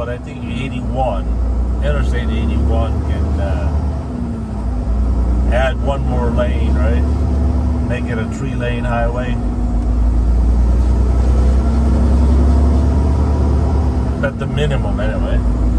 but I think 81, Interstate 81 can uh, add one more lane, right? Make it a three lane highway. At the minimum, anyway.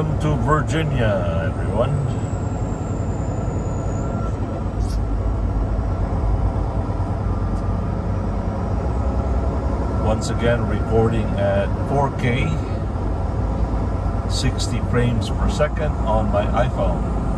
Welcome to Virginia, everyone. Once again, recording at 4K, 60 frames per second on my iPhone.